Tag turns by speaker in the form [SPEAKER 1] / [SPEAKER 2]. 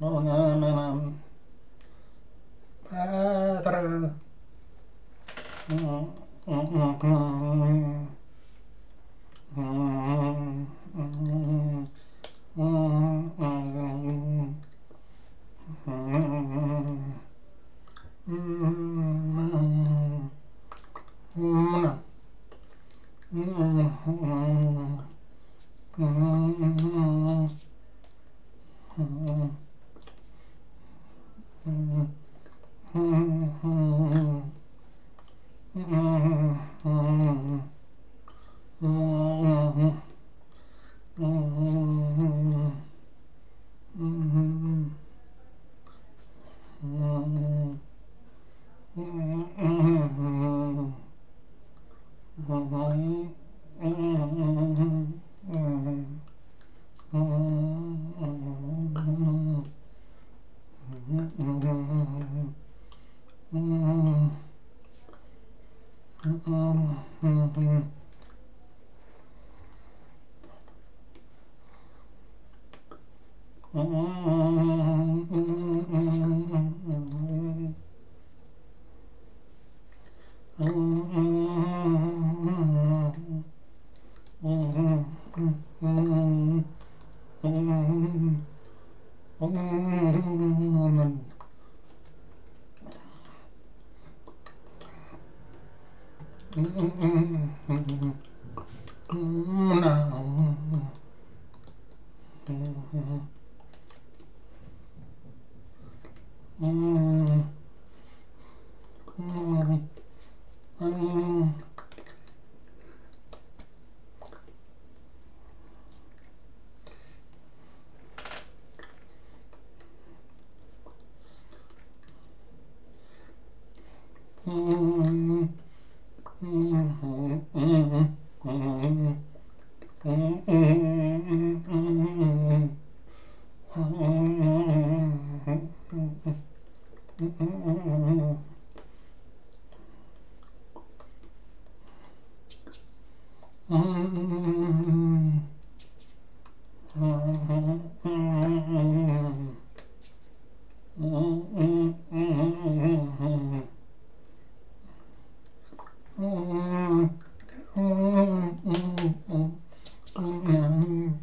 [SPEAKER 1] No, no. Mm-hmm. Mm-hmm. Mm-hmm. Mm-hmm. Mm-hmm.